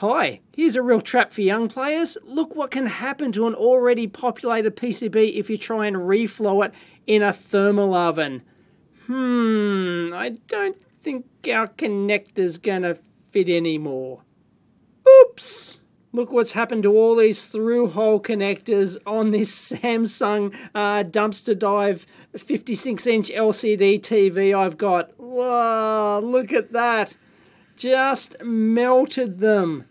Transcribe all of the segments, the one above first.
Hi, here's a real trap for young players. Look what can happen to an already populated PCB if you try and reflow it in a thermal oven. Hmm, I don't think our connector's gonna fit anymore. Oops! Look what's happened to all these through-hole connectors on this Samsung uh, dumpster dive 56-inch LCD TV I've got. Whoa, look at that. Just melted them.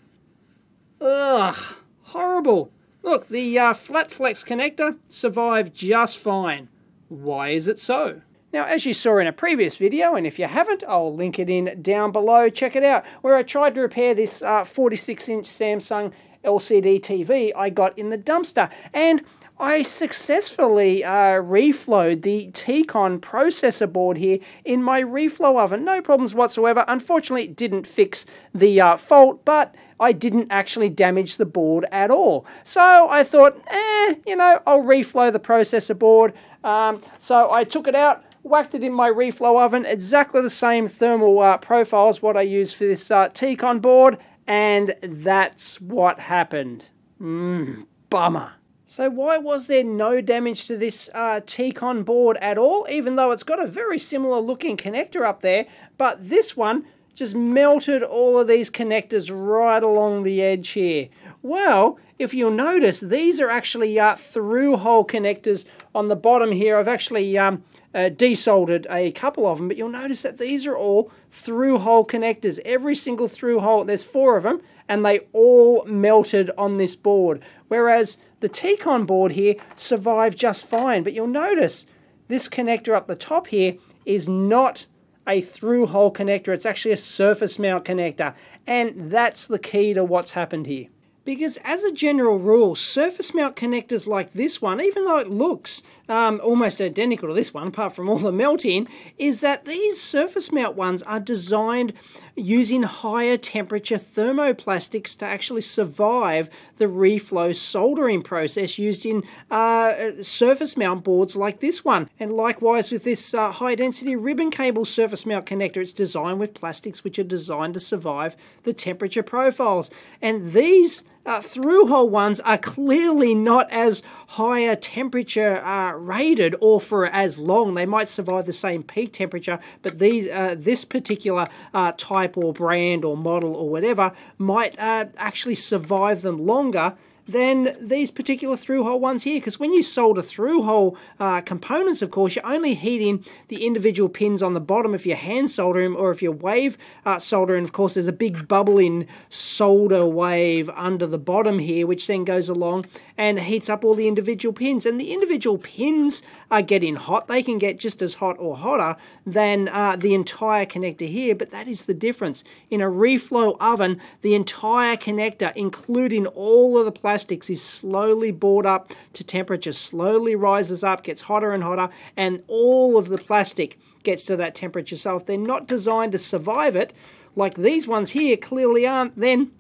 Ugh, horrible. Look, the uh, flat flex connector survived just fine. Why is it so? Now, as you saw in a previous video, and if you haven't, I'll link it in down below, check it out, where I tried to repair this 46-inch uh, Samsung LCD TV I got in the dumpster. And I successfully uh, reflowed the T-Con processor board here in my reflow oven. No problems whatsoever. Unfortunately, it didn't fix the uh, fault, but I didn't actually damage the board at all. So I thought, eh, you know, I'll reflow the processor board. Um, so I took it out, whacked it in my reflow oven, exactly the same thermal uh, profile as what I used for this uh, T-Con board, and that's what happened. Mmm, bummer. So why was there no damage to this uh, T-Con board at all, even though it's got a very similar looking connector up there, but this one just melted all of these connectors right along the edge here. Well, if you'll notice, these are actually uh, through-hole connectors on the bottom here. I've actually um, uh, desoldered a couple of them, but you'll notice that these are all through-hole connectors. Every single through-hole, there's four of them, and they all melted on this board. Whereas the T-Con board here survived just fine, but you'll notice this connector up the top here is not a through-hole connector. It's actually a surface mount connector, and that's the key to what's happened here. Because as a general rule, surface mount connectors like this one, even though it looks um, almost identical to this one, apart from all the melting, is that these surface mount ones are designed using higher temperature thermoplastics to actually survive the reflow soldering process used in uh, surface mount boards like this one. And likewise with this uh, high density ribbon cable surface mount connector, it's designed with plastics which are designed to survive the temperature profiles. And these uh, through-hole ones are clearly not as higher temperature uh, rated or for as long. They might survive the same peak temperature, but these uh, this particular uh, type or brand or model or whatever might uh, actually survive them longer than these particular through-hole ones here. Because when you solder through-hole uh, components, of course, you're only heating the individual pins on the bottom if you're hand soldering or if you're wave uh, soldering. Of course, there's a big bubbling solder wave under the bottom here, which then goes along and heats up all the individual pins. And the individual pins are getting hot. They can get just as hot or hotter than uh, the entire connector here, but that is the difference. In a reflow oven, the entire connector, including all of the plastic plastics is slowly brought up to temperature, slowly rises up, gets hotter and hotter, and all of the plastic gets to that temperature. So if they're not designed to survive it, like these ones here clearly aren't, then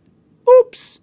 oops,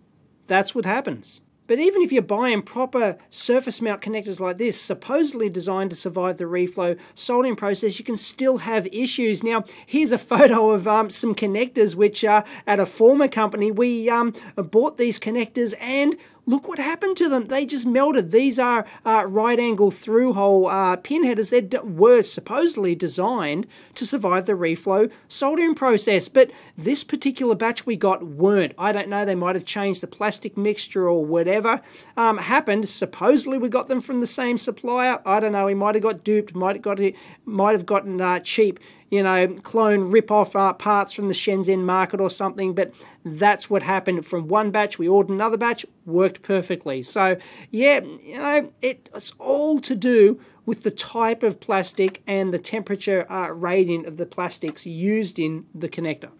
that's what happens. But even if you're buying proper surface mount connectors like this, supposedly designed to survive the reflow soldering process, you can still have issues. Now, here's a photo of um, some connectors which uh, at a former company, we um, bought these connectors and look what happened to them. They just melted. These are uh, right angle through hole uh, pin headers that were supposedly designed to survive the reflow soldering process. But this particular batch we got weren't. I don't know. They might have changed the plastic mixture or whatever um, happened. Supposedly we got them from the same supplier. I don't know. We might have got duped. Might have got it. Might have gotten uh, cheap you know, clone rip-off uh, parts from the Shenzhen market or something, but that's what happened from one batch. We ordered another batch, worked perfectly. So, yeah, you know, it, it's all to do with the type of plastic and the temperature uh, rating of the plastics used in the connector.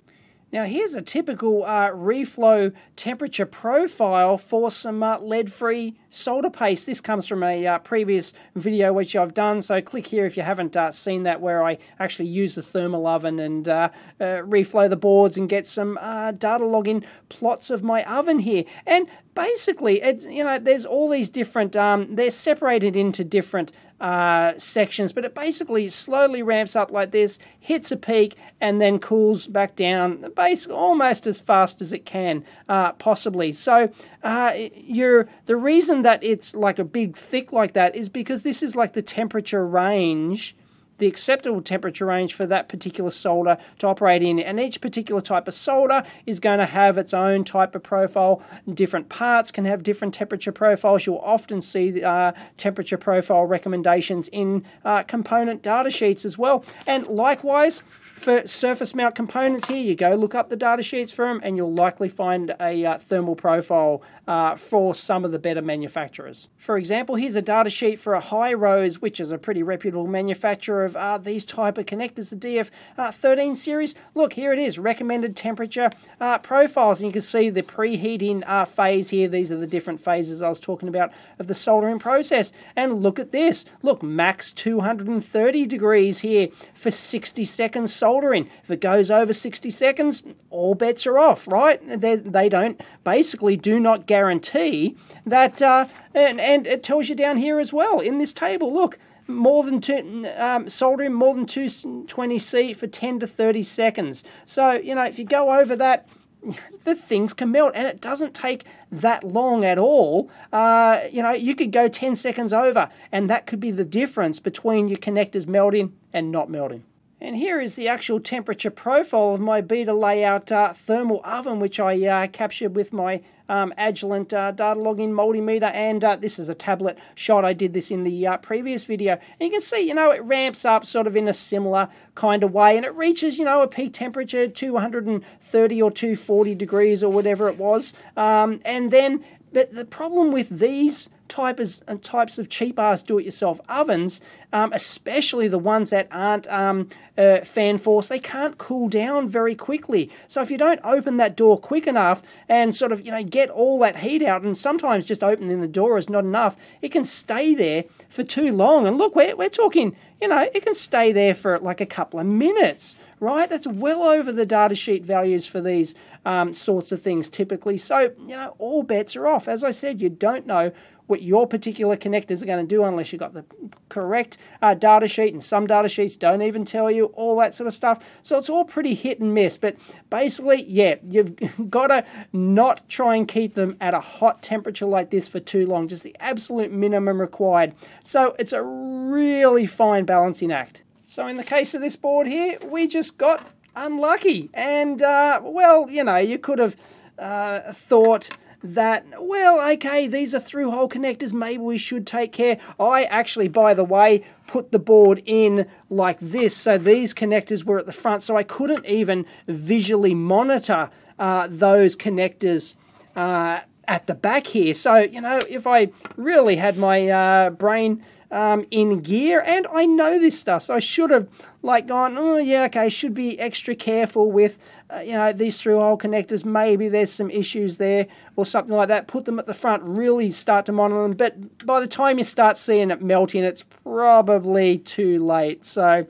Now here's a typical uh, reflow temperature profile for some uh, lead-free solder paste. This comes from a uh, previous video which I've done, so click here if you haven't uh, seen that where I actually use the thermal oven and uh, uh, reflow the boards and get some data logging plots of my oven here. And basically, it, you know, there's all these different, um, they're separated into different uh, sections, but it basically slowly ramps up like this, hits a peak, and then cools back down, basically almost as fast as it can, uh, possibly. So uh, you're, the reason that it's like a big thick like that is because this is like the temperature range the acceptable temperature range for that particular solder to operate in. And each particular type of solder is going to have its own type of profile. Different parts can have different temperature profiles. You'll often see uh, temperature profile recommendations in uh, component data sheets as well. And likewise, for surface mount components here, you go look up the data sheets for them and you'll likely find a uh, thermal profile uh, for some of the better manufacturers. For example, here's a data sheet for a Hirose, which is a pretty reputable manufacturer of uh, these type of connectors, the DF13 uh, series. Look, here it is, recommended temperature uh, profiles. And you can see the preheating uh, phase here. These are the different phases I was talking about of the soldering process. And look at this. Look, max 230 degrees here for 60 seconds soldering. If it goes over 60 seconds, all bets are off, right? They, they don't, basically do not guarantee that, uh, and, and it tells you down here as well in this table, look, more than two, um, soldering more than 220C for 10 to 30 seconds. So, you know, if you go over that, the things can melt and it doesn't take that long at all. Uh, you know, you could go 10 seconds over and that could be the difference between your connectors melting and not melting. And here is the actual temperature profile of my beta layout uh, thermal oven, which I uh, captured with my um, Agilent uh, data logging multimeter. And uh, this is a tablet shot. I did this in the uh, previous video. And you can see, you know, it ramps up sort of in a similar kind of way. And it reaches, you know, a peak temperature, 230 or 240 degrees or whatever it was. Um, and then, but the problem with these types and types of cheap ass do-it-yourself ovens, um, especially the ones that aren't um, uh, fan force, they can't cool down very quickly. So if you don't open that door quick enough and sort of you know get all that heat out, and sometimes just opening the door is not enough, it can stay there for too long. And look, we're we're talking, you know, it can stay there for like a couple of minutes right? That's well over the datasheet values for these um, sorts of things typically. So, you know, all bets are off. As I said, you don't know what your particular connectors are going to do unless you've got the correct uh, data sheet, and some data sheets don't even tell you all that sort of stuff. So it's all pretty hit and miss. But basically, yeah, you've got to not try and keep them at a hot temperature like this for too long, just the absolute minimum required. So it's a really fine balancing act. So in the case of this board here, we just got unlucky. And, uh, well, you know, you could have uh, thought that, well, okay, these are through hole connectors, maybe we should take care. I actually, by the way, put the board in like this, so these connectors were at the front, so I couldn't even visually monitor uh, those connectors uh, at the back here. So, you know, if I really had my uh, brain um, in gear, and I know this stuff, so I should have like gone, oh yeah, okay, should be extra careful with uh, you know, these through-hole connectors, maybe there's some issues there or something like that. Put them at the front, really start to monitor them. But by the time you start seeing it melting, it's probably too late. So,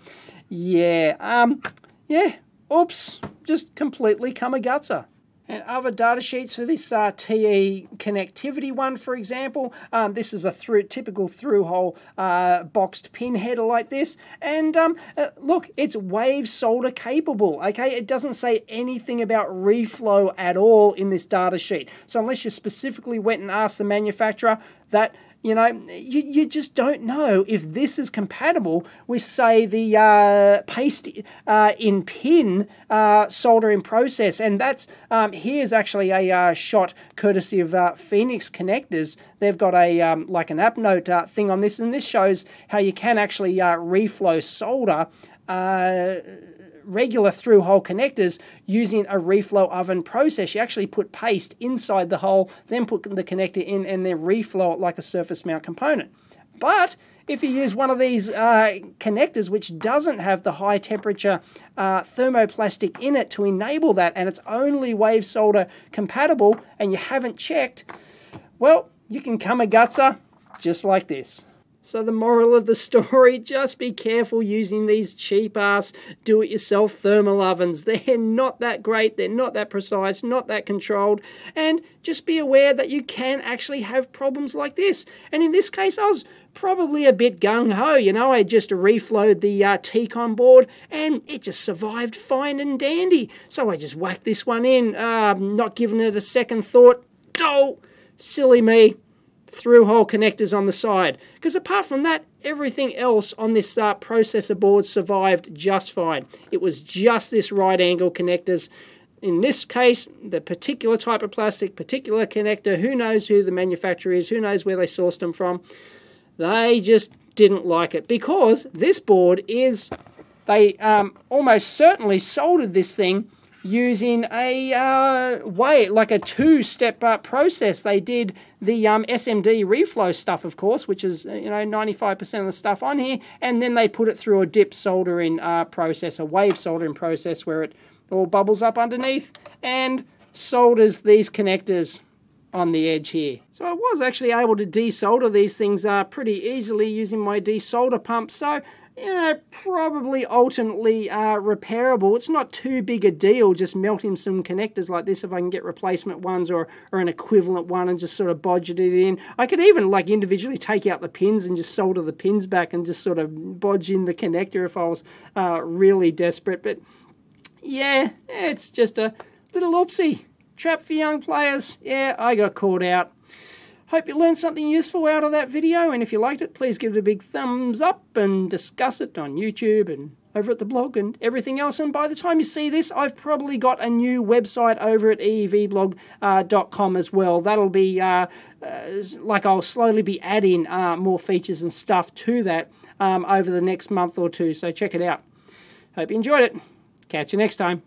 yeah, um, yeah, oops, just completely kamigutsa. And other data sheets for this uh, TE connectivity one, for example, um, this is a through typical through-hole uh, boxed pin header like this. And um, uh, look, it's wave solder capable, okay? It doesn't say anything about reflow at all in this data sheet. So unless you specifically went and asked the manufacturer, that you know, you, you just don't know if this is compatible with, say, the uh, paste uh, in pin uh, soldering process. And that's um, here's actually a uh, shot courtesy of uh, Phoenix Connectors. They've got a um, like an app note uh, thing on this, and this shows how you can actually reflow solder regular through hole connectors using a reflow oven process. You actually put paste inside the hole, then put the connector in, and then reflow it like a surface mount component. But if you use one of these uh, connectors which doesn't have the high temperature uh, thermoplastic in it to enable that, and it's only wave solder compatible, and you haven't checked, well, you can kamigutsa just like this. So, the moral of the story just be careful using these cheap ass do it yourself thermal ovens. They're not that great, they're not that precise, not that controlled, and just be aware that you can actually have problems like this. And in this case, I was probably a bit gung ho, you know. I just reflowed the uh, T-Con board and it just survived fine and dandy. So I just whacked this one in, uh, not giving it a second thought. Oh, silly me through hole connectors on the side. Because apart from that, everything else on this uh, processor board survived just fine. It was just this right angle connectors. In this case, the particular type of plastic, particular connector, who knows who the manufacturer is, who knows where they sourced them from, they just didn't like it because this board is, they um, almost certainly soldered this thing using a uh, way, like a two-step uh, process. They did the um, SMD reflow stuff, of course, which is you know 95% of the stuff on here, and then they put it through a dip soldering uh, process, a wave soldering process, where it all bubbles up underneath and solders these connectors on the edge here. So I was actually able to desolder these things uh, pretty easily using my desolder pump. So you know, probably ultimately uh, repairable. It's not too big a deal just melting some connectors like this if I can get replacement ones or, or an equivalent one and just sort of bodge it in. I could even like individually take out the pins and just solder the pins back and just sort of bodge in the connector if I was uh, really desperate. But yeah, it's just a little oopsie. Trap for young players. Yeah, I got caught out. Hope you learned something useful out of that video, and if you liked it, please give it a big thumbs up and discuss it on YouTube and over at the blog and everything else. And by the time you see this, I've probably got a new website over at eevblog.com uh, as well. That'll be uh, uh, like I'll slowly be adding uh, more features and stuff to that um, over the next month or two. So check it out. Hope you enjoyed it. Catch you next time.